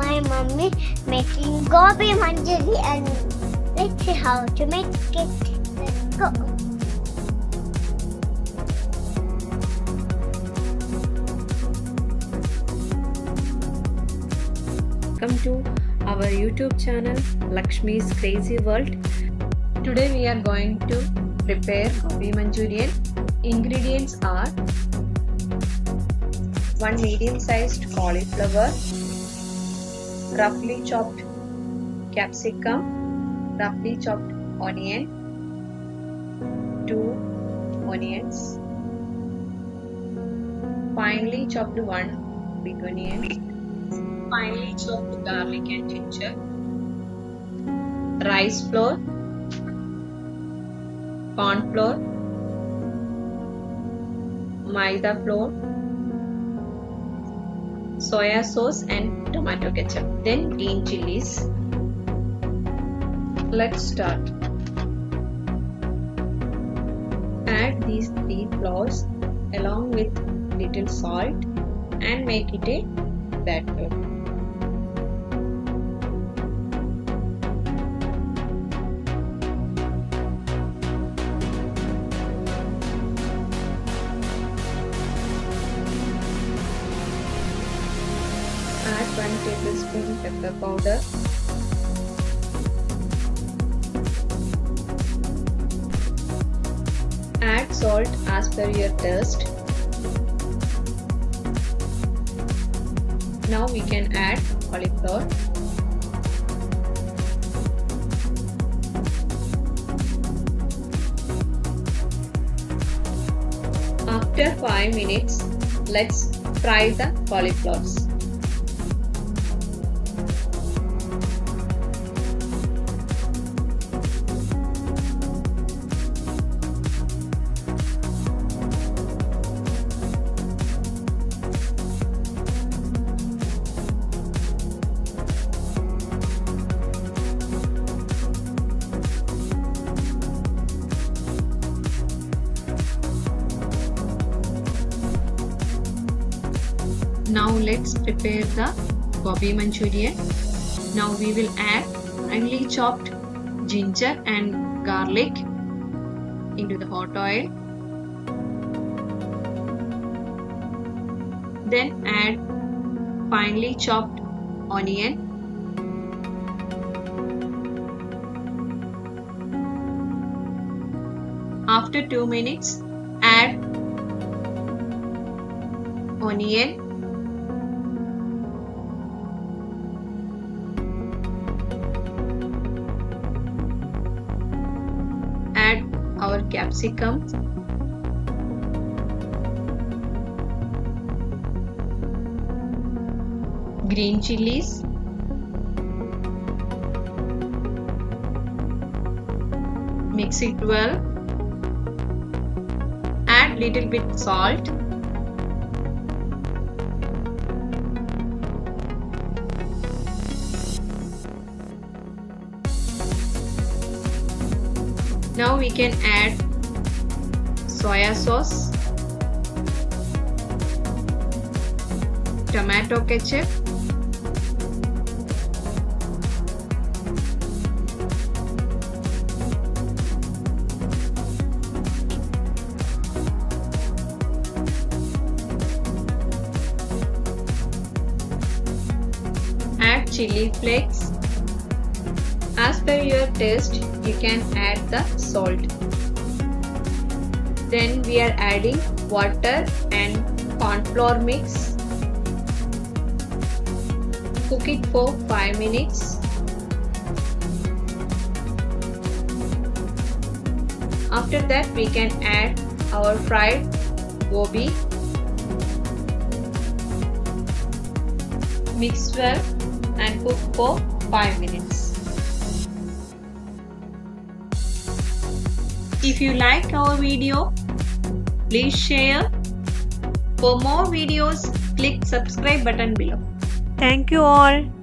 my mummy making gobi manchurian. Let's see how to make it. Let's go. Welcome to our YouTube channel Lakshmi's Crazy World. Today we are going to prepare gobi manchurian. Ingredients are 1 medium sized cauliflower, roughly chopped capsicum, roughly chopped onion, 2 onions, finely chopped 1 big onion, finely chopped garlic and ginger, rice flour, corn flour, maida flour, soya sauce and tomato ketchup. Then green chilies. Let's start. Add these three flours along with little salt and make it a batter. 1 tablespoon pepper powder. Add salt as per your taste. Now we can add cauliflower. After 5 minutes, let's fry the cauliflowers. Now let's prepare the gobi manchurian. Now we will add finely chopped ginger and garlic into the hot oil. Then add finely chopped onion. After 2 minutes, add onion capsicum. Green chilies. Mix it well. Add little bit salt Now we can add soya sauce, tomato ketchup, add chili flakes. As per your taste, you can add the salt. Then we are adding water and corn flour mix. Cook it for 5 minutes. After that we can add our fried gobi. Mix well and cook for 5 minutes. If you liked our video, please share. For more videos, click subscribe button below. Thank you all.